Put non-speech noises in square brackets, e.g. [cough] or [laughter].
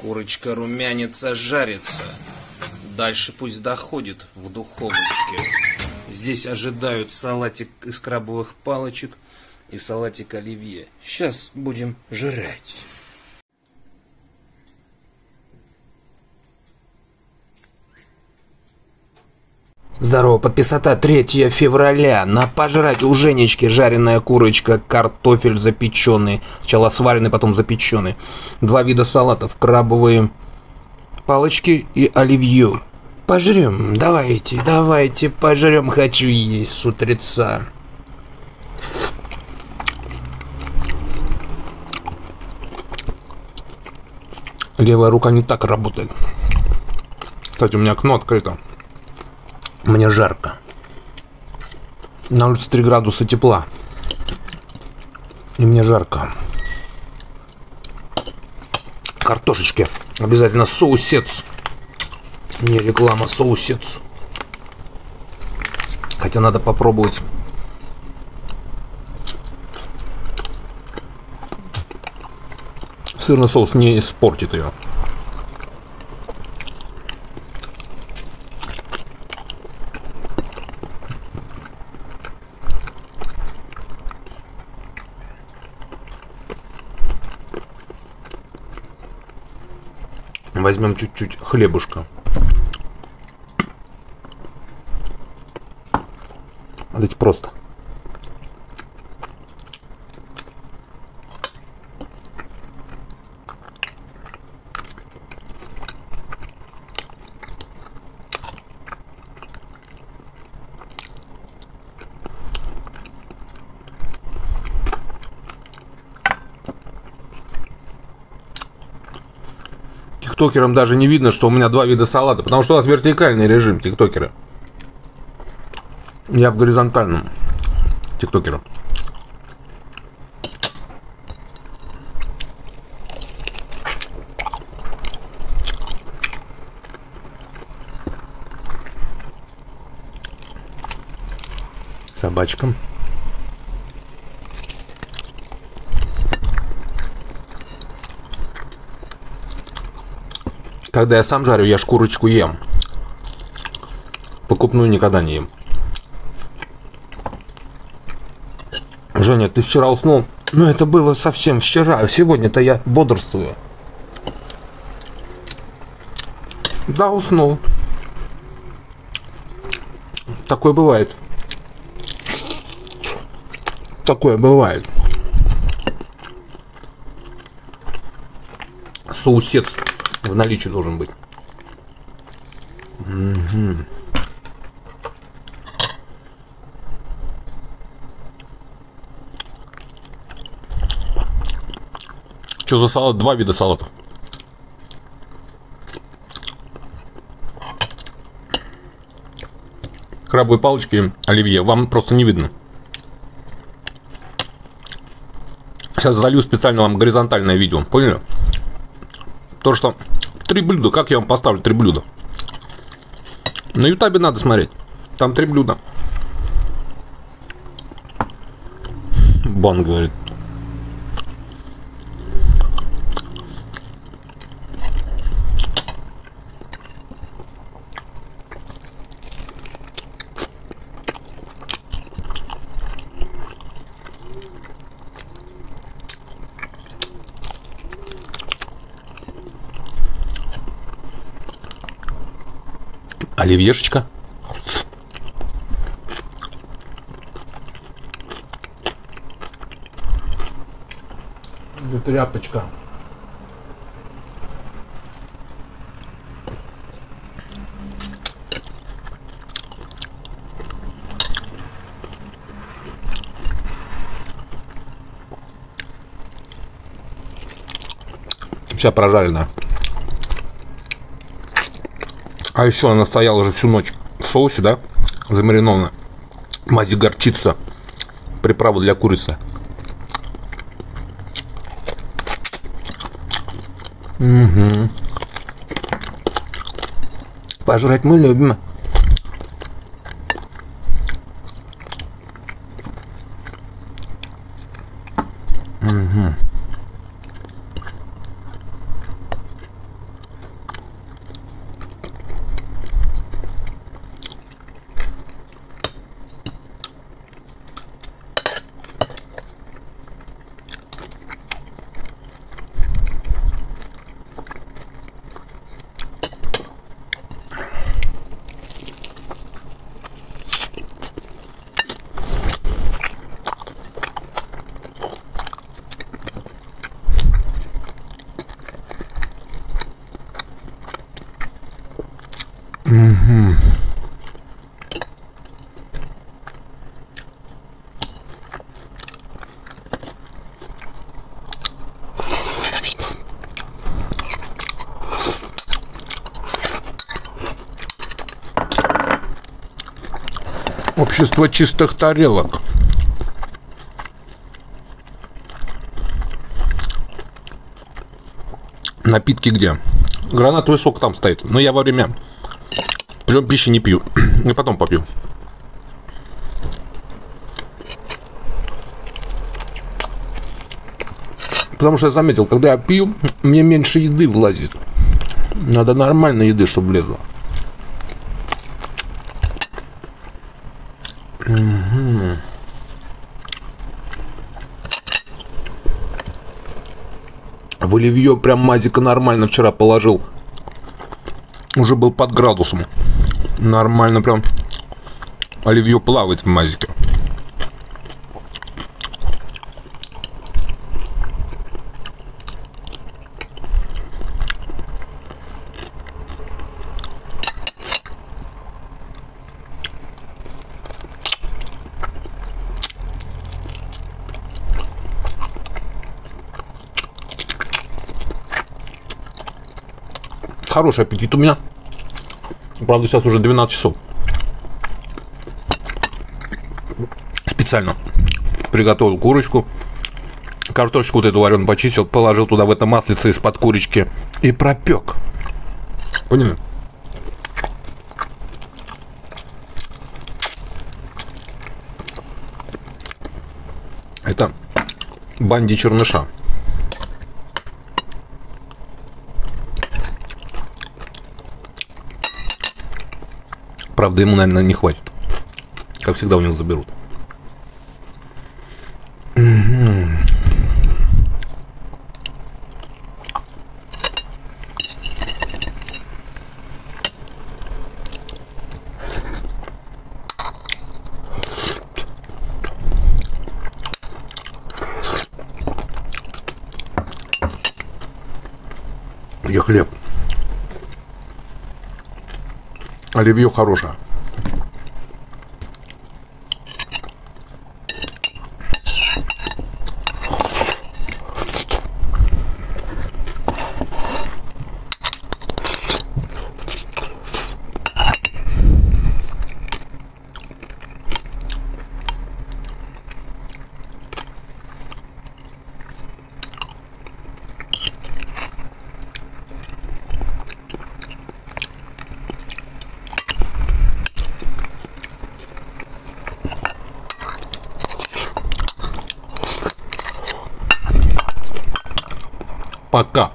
Курочка румянится, жарится. Дальше пусть доходит в духовочке. Здесь ожидают салатик из крабовых палочек и салатик оливье. Сейчас будем жрать. Здорово, подписота 3 февраля. На пожрать у Женечки жареная курочка, картофель запеченный. Сначала сваренный, потом запеченный. Два вида салатов, крабовые палочки и оливью. Пожрем, давайте, давайте, пожрем, хочу есть с утреца. Левая рука не так работает. Кстати, у меня окно открыто. Мне жарко. На улице 3 градуса тепла. И мне жарко. Картошечки. Обязательно соусец. Не реклама, соусец. Хотя надо попробовать. Сырный соус не испортит ее. Возьмем чуть-чуть хлебушка. Давайте просто. Тиктокерам даже не видно, что у меня два вида салата, потому что у вас вертикальный режим тиктокера. Я в горизонтальном тиктокера. Собачкам. Когда я сам жарю, я шкурочку ем. Покупную никогда не ем. Женя, ты вчера уснул? Ну, это было совсем вчера. А сегодня-то я бодрствую. Да, уснул. Такое бывает. Такое бывает. Соусец в наличии должен быть. Угу. Что за салат? Два вида салатов. Крабовые палочки, оливье. Вам просто не видно. Сейчас залью специально вам горизонтальное видео. Поняли? То, что три блюда. Как я вам поставлю три блюда? На ютабе надо смотреть. Там три блюда. Бан говорит. Оливьешечка. Где тряпочка? Вся прожарена. А еще она стояла уже всю ночь в соусе, да, замаринована. Мази горчица, приправа для курицы. Угу. Пожрать мы любим. Угу. Общество чистых тарелок. Напитки где? Гранатовый сок там стоит. Но я во время прием пищи не пью. И [clears throat] потом попью. Потому что я заметил, когда я пью, мне меньше еды влазит. Надо нормально еды, чтобы влезло. В оливье прям мазика нормально вчера положил. Уже был под градусом. Нормально прям. Оливье плавает в мазике. Хороший аппетит у меня. Правда, сейчас уже 12 часов. Специально приготовил курочку. Картошечку вот эту вареную почистил, положил туда в это маслице из-под курочки и пропек. Поняли? Это банди черныша. Правда, ему, наверное, не хватит. Как всегда у него заберут. Где хлеб? Оливье хорошее. 아까